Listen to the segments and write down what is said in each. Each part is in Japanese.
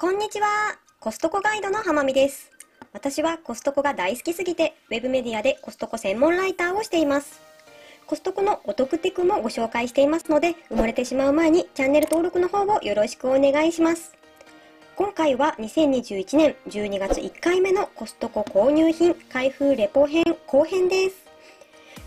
こんにちは。コストコガイドの浜美です。私はコストコが大好きすぎて、ウェブメディアでコストコ専門ライターをしています。コストコのお得テクもご紹介していますので、埋もれてしまう前にチャンネル登録の方をよろしくお願いします。今回は2021年12月1回目のコストコ購入品開封レポ編後編です。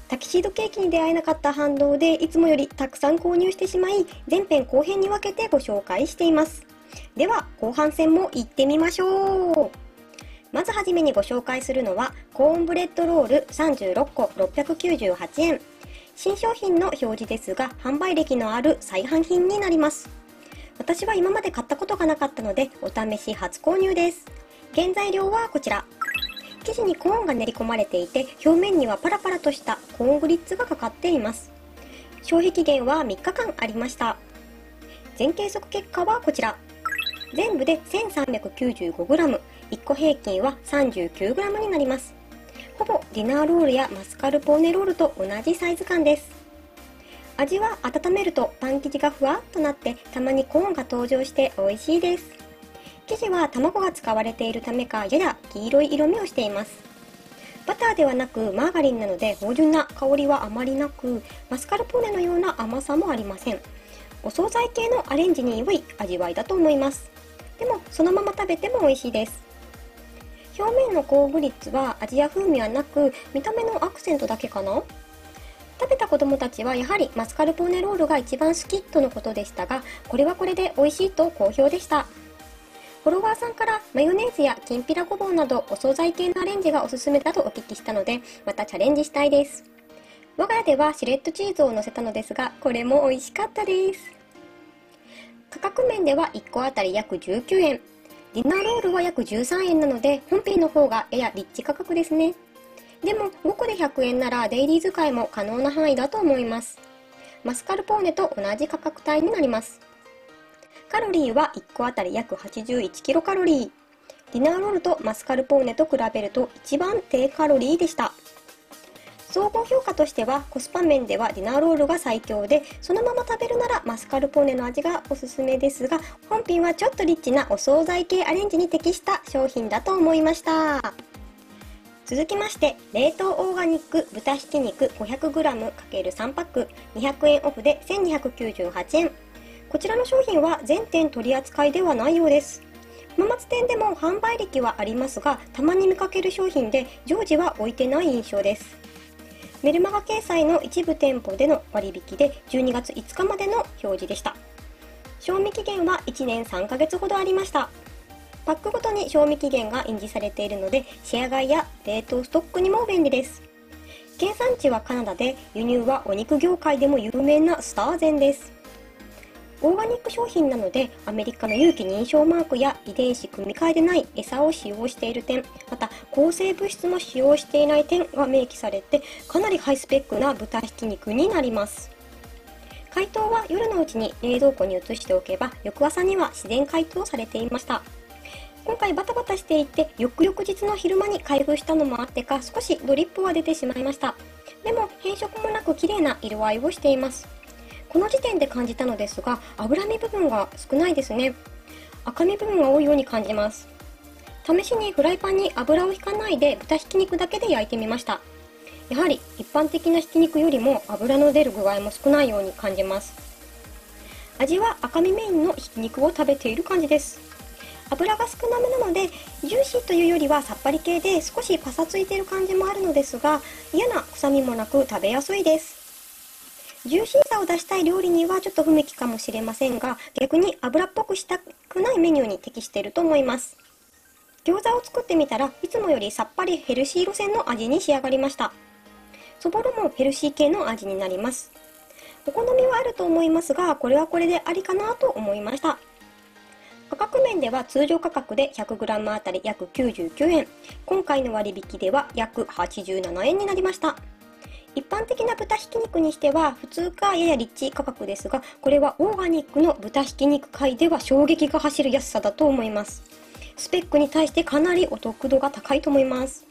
タキシードケーキに出会えなかった反動でいつもよりたくさん購入してしまい前編後編に分けてご紹介していますでは後半戦も行ってみましょう。まずはじめにご紹介するのはコーンブレッドロール36個698円新商品の表示ですが販売歴のある再販品になります。私は今まで買ったことがなかったのでお試し初購入です。原材料はこちら。生地にコーンが練り込まれていて表面にはパラパラとしたコーングリッツがかかっています。消費期限は3日間ありました。全計測結果はこちら。全部で 1395g1 個平均は 39g になります。ほぼディナーロールやマスカルポーネロールと同じサイズ感です。味は温めるとパン生地がふわっとなってたまにコーンが登場して美味しいです。生地は卵が使われているためかやや黄色い色味をしています。バターではなくマーガリンなので芳醇な香りはあまりなくマスカルポーネのような甘さもありません。お惣菜系のアレンジに良い味わいだと思います。でもそのまま食べても美味しいです。表面のコーングリッツは味や風味はなく見た目のアクセントだけかな？食べた子供たちはやはりマスカルポーネロールが一番好きとのことでしたがこれはこれで美味しいと好評でした。フォロワーさんからマヨネーズやきんぴらごぼうなどお惣菜系のアレンジがおすすめだとお聞きしたのでまたチャレンジしたいです。我が家ではシレットチーズを乗せたのですがこれも美味しかったです。価格面では1個あたり約19円ディナーロールは約13円なので本品の方がややリッチ価格ですねでも5個で100円ならデイリー使いも可能な範囲だと思いますマスカルポーネと同じ価格帯になりますカロリーは1個あたり約81キロカロリー。ディナーロールとマスカルポーネと比べると一番低カロリーでした。総合評価としてはコスパ面ではディナーロールが最強でそのまま食べるならマスカルポーネの味がおすすめですが本品はちょっとリッチなお惣菜系アレンジに適した商品だと思いました。続きまして冷凍オーガニック豚ひき肉 500g×3 パック200円オフで1298円。こちらの商品は全店取り扱いではないようです。浜松店でも販売歴はありますがたまに見かける商品で常時は置いてない印象です。メルマガ掲載の一部店舗での割引で12月5日までの表示でした。賞味期限は1年3ヶ月ほどありました。パックごとに賞味期限が印字されているのでシェア買いや冷凍ストックにも便利です。原産地はカナダで輸入はお肉業界でも有名なスターゼンです。オーガニック商品なのでアメリカの有機認証マークや遺伝子組み換えでない餌を使用している点また抗生物質も使用していない点が明記されてかなりハイスペックな豚ひき肉になります。解凍は夜のうちに冷蔵庫に移しておけば翌朝には自然解凍されていました。今回バタバタしていて翌々日の昼間に開封したのもあってか少しドリップは出てしまいました。でも変色もなく綺麗な色合いをしています。この時点で感じたのですが脂身部分が少ないですね。赤身部分が多いように感じます。試しにフライパンに油を引かないで豚ひき肉だけで焼いてみました。やはり一般的なひき肉よりも油の出る具合も少ないように感じます。味は赤身メインのひき肉を食べている感じです。油が少なめなのでジューシーというよりはさっぱり系で少しパサついている感じもあるのですが嫌な臭みもなく食べやすいです。ジューシーさを出したい料理にはちょっと不向きかもしれませんが逆に油っぽくしたくないメニューに適していると思います。餃子を作ってみたらいつもよりさっぱりヘルシー路線の味に仕上がりました。そぼろもヘルシー系の味になります。お好みはあると思いますがこれはこれでありかなと思いました。価格面では通常価格で 100g あたり約99円。今回の割引では約87円になりました。一般的な豚ひき肉にしては普通かややリッチ価格ですがこれはオーガニックの豚ひき肉界では衝撃が走る安さだと思います。スペックに対してかなりお得度が高いと思います。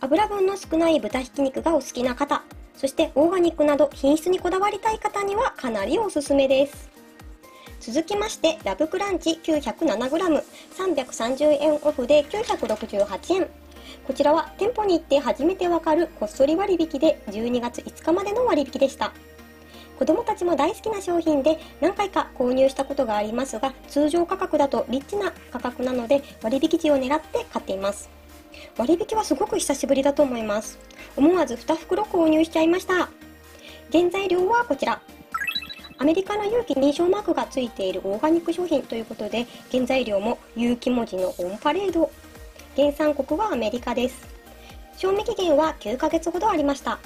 油分の少ない豚ひき肉がお好きな方そしてオーガニックなど品質にこだわりたい方にはかなりおすすめです。続きましてラブクランチ 907g330 円オフで968円。こちらは店舗に行って初めてわかるこっそり割引で12月5日までの割引でした。子供たちも大好きな商品で何回か購入したことがありますが通常価格だとリッチな価格なので割引時を狙って買っています。割引はすごく久しぶりだと思います。思わず2袋購入しちゃいました。原材料はこちら。アメリカの有機認証マークがついているオーガニック商品ということで原材料も有機文字のオンパレード。原産国はアメリカです。賞味期限は9ヶ月ほどありました。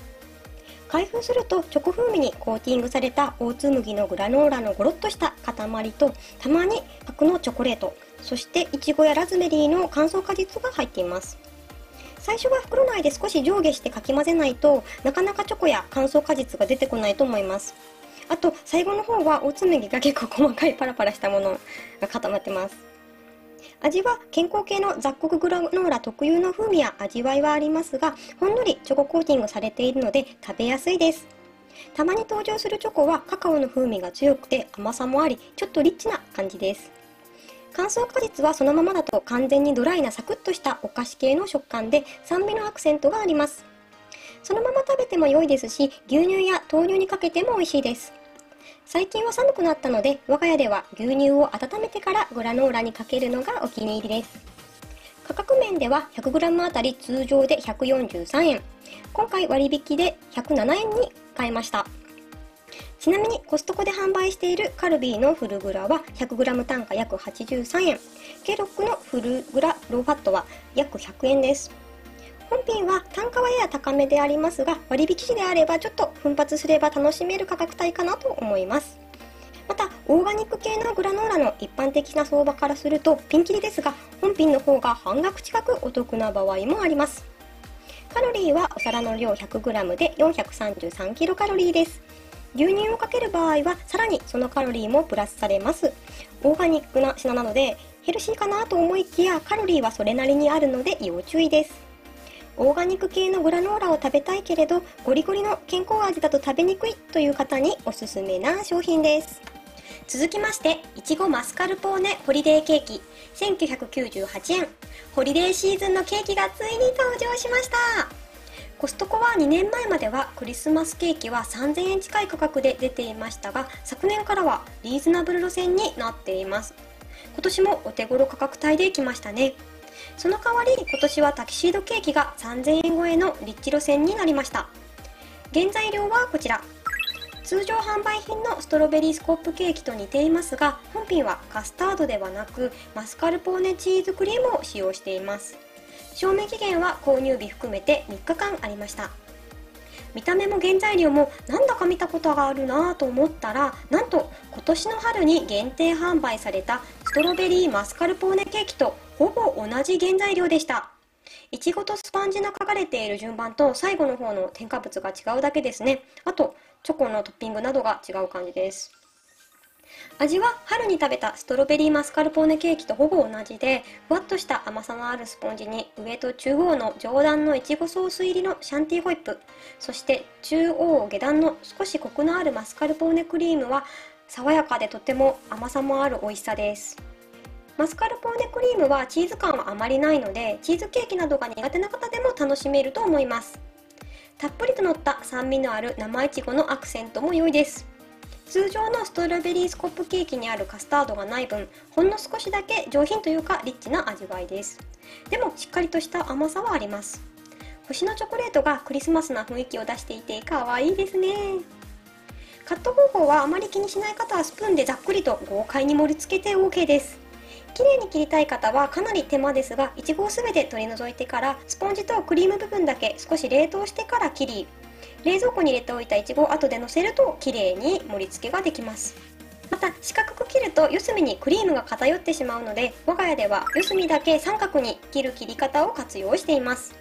開封するとチョコ風味にコーティングされた大粒麦のグラノーラのゴロッとした塊とたまに角のチョコレートそしていちごやラズベリーの乾燥果実が入っています。最初は袋内で少し上下してかき混ぜないとなかなかチョコや乾燥果実が出てこないと思います。あと最後の方は大粒麦が結構細かいパラパラしたものが固まってます。味は健康系の雑穀グラノーラ特有の風味や味わいはありますがほんのりチョココーティングされているので食べやすいです。たまに登場するチョコはカカオの風味が強くて甘さもありちょっとリッチな感じです。乾燥果実はそのままだと完全にドライなサクッとしたお菓子系の食感で酸味のアクセントがあります。そのまま食べても良いですし牛乳や豆乳にかけても美味しいです。最近は寒くなったので我が家では牛乳を温めてからグラノーラにかけるのがお気に入りです。価格面では 100g あたり通常で143円。今回割引で107円に買いました。ちなみにコストコで販売しているカルビーのフルグラは 100g 単価約83円。ケロックのフルグラローファットは約100円です。本品は単価はやや高めでありますが割引時であればちょっと奮発すれば楽しめる価格帯かなと思います。またオーガニック系のグラノーラの一般的な相場からするとピンキリですが本品の方が半額近くお得な場合もあります。カロリーはお皿の量 100g で 433kcal です。牛乳をかける場合はさらにそのカロリーもプラスされます。オーガニックな品なのでヘルシーかなと思いきやカロリーはそれなりにあるので要注意です。オーガニック系のグラノーラを食べたいけれどゴリゴリの健康味だと食べにくいという方におすすめな商品です。続きましていちごマスカルポーネホリデーケーキ。1998円。ホリデーシーズンのケーキがついに登場しました。コストコは2年前まではクリスマスケーキは3000円近い価格で出ていましたが昨年からはリーズナブル路線になっています。今年もお手頃価格帯で来ましたね。その代わり今年はタキシードケーキが3000円超えのリッチ路線になりました。原材料はこちら。通常販売品のストロベリースコップケーキと似ていますが本品はカスタードではなくマスカルポーネチーズクリームを使用しています。賞味期限は購入日含めて3日間ありました。見た目も原材料もなんだか見たことがあるなぁと思ったらなんと今年の春に限定販売されたストロベリーマスカルポーネケーキとほぼ同じ原材料でした。いちごとスパンジの書かれている順番と最後の方の添加物が違うだけですね。あとチョコのトッピングなどが違う感じです。味は春に食べたストロベリーマスカルポーネケーキとほぼ同じでふわっとした甘さのあるスポンジに上と中央の上段のいちごソース入りのシャンティホイップ。そして中央下段の少しコクのあるマスカルポーネクリームは爽やかでとても甘さもある美味しさです。マスカルポーネクリームはチーズ感はあまりないのでチーズケーキなどが苦手な方でも楽しめると思います。たっぷりと乗った酸味のある生いちごのアクセントも良いです。通常のストロベリースコップケーキにあるカスタードがない分ほんの少しだけ上品というかリッチな味わいです。でもしっかりとした甘さはあります。星のチョコレートがクリスマスな雰囲気を出していて可愛いですね。カット方法はあまり気にしない方はスプーンでざっくりと豪快に盛り付けて OK です。綺麗に切りたい方はかなり手間ですがいちごを全て取り除いてからスポンジとクリーム部分だけ少し冷凍してから切り冷蔵庫に入れておいたいちごを後でのせると綺麗に盛り付けができます。また四角く切ると四隅にクリームが偏ってしまうので我が家では四隅だけ三角に切る切り方を活用しています。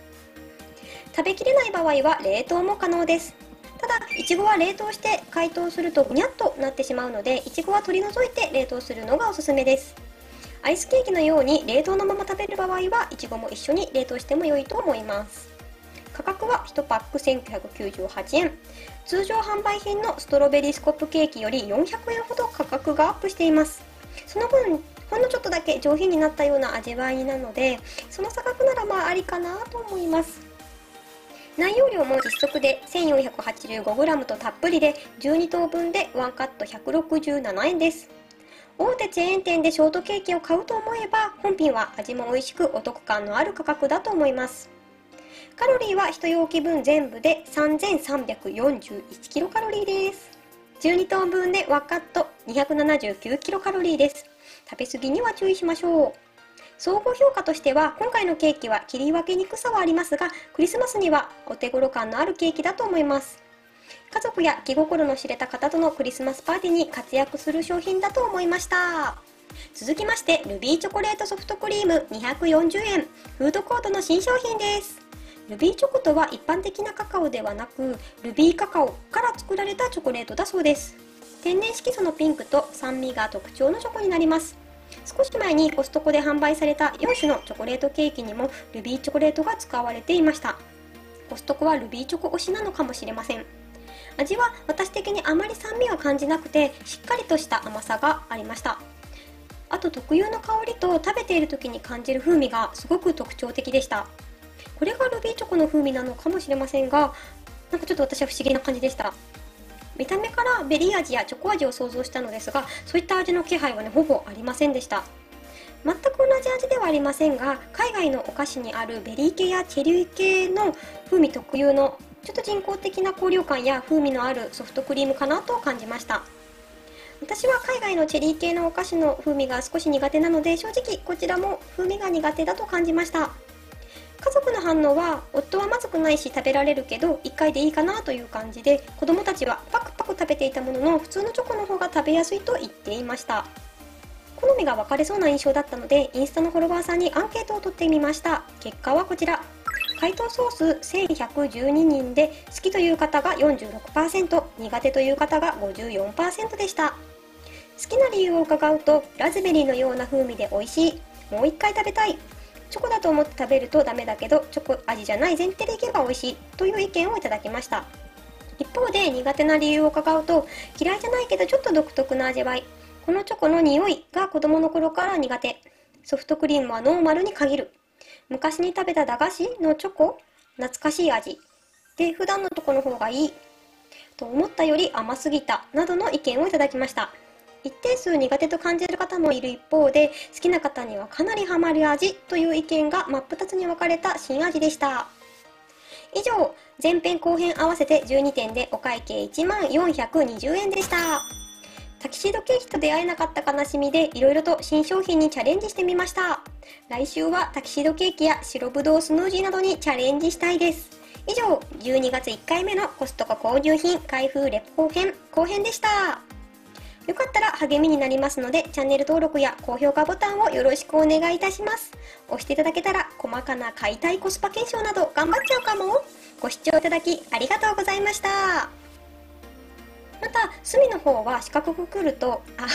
食べきれない場合は冷凍も可能です。ただいちごは冷凍して解凍するとぐにゃっとなってしまうのでいちごは取り除いて冷凍するのがおすすめです。アイスケーキのように冷凍のまま食べる場合はいちごも一緒に冷凍しても良いと思います。価格は1パック1998円。通常販売品のストロベリースコップケーキより400円ほど価格がアップしています。その分ほんのちょっとだけ上品になったような味わいなのでその差額ならまあありかなと思います。内容量も実測で 1485g とたっぷりで12等分で1カット167円です。大手チェーン店でショートケーキを買うと思えば本品は味も美味しくお得感のある価格だと思います。カロリーは1容器分全部で3341キロカロリーです。12等分で1カット279キロカロリーです。食べ過ぎには注意しましょう。総合評価としては今回のケーキは切り分けにくさはありますがクリスマスにはお手頃感のあるケーキだと思います。家族や気心の知れた方とのクリスマスパーティーに活躍する商品だと思いました。続きましてルビーチョコレートソフトクリーム240円。フードコートの新商品です。ルビーチョコとは一般的なカカオではなくルビーカカオから作られたチョコレートだそうです。天然色素のピンクと酸味が特徴のチョコになります。少し前にコストコで販売された4種のチョコレートケーキにもルビーチョコレートが使われていました。コストコはルビーチョコ推しなのかもしれません。味は私的にあまり酸味は感じなくてしっかりとした甘さがありました。あと特有の香りと食べている時に感じる風味がすごく特徴的でした。これがルビーチョコの風味なのかもしれませんがなんかちょっと私は不思議な感じでした。見た目からベリー味やチョコ味を想像したのですがそういった味の気配はねほぼありませんでした。全く同じ味ではありませんが海外のお菓子にあるベリー系やチェリー系の風味特有のちょっと人工的な香料感や風味のあるソフトクリームかなと感じました。私は海外のチェリー系のお菓子の風味が少し苦手なので正直こちらも風味が苦手だと感じました。家族の反応は夫はまずくないし食べられるけど1回でいいかなという感じで子供たちはパクパク食べていたものの普通のチョコの方が食べやすいと言っていました。好みが分かれそうな印象だったのでインスタのフォロワーさんにアンケートを取ってみました。結果はこちら。回答総数1112人で好きという方が46%苦手という方が54%でした好きな理由を伺うとラズベリーのような風味で美味しい。もう一回食べたい。チョコだと思って食べるとダメだけどチョコ味じゃない前提でいけば美味しい。という意見をいただきました。一方で苦手な理由を伺うと嫌いじゃないけどちょっと独特な味わい。このチョコの匂いが子供の頃から苦手。ソフトクリームはノーマルに限る。昔に食べた駄菓子のチョコ懐かしい味。で普段のとこの方がいい。と思ったより甘すぎたなどの意見をいただきました。一定数苦手と感じる方もいる一方で好きな方にはかなりハマる味という意見が真っ二つに分かれた新味でした。以上前編後編合わせて12点でお会計1万420円でした。タキシードケーキと出会えなかった悲しみでいろいろと新商品にチャレンジしてみました。来週はタキシードケーキや白ぶどうスムージーなどにチャレンジしたいです。以上12月1回目のコストコ購入品開封レポ編後編でした。よかったら励みになりますのでチャンネル登録や高評価ボタンをよろしくお願いいたします。押していただけたら細かな買いたいコスパ検証など頑張っちゃうかも。ご視聴いただきありがとうございました。また隅の方は四角くくるとあ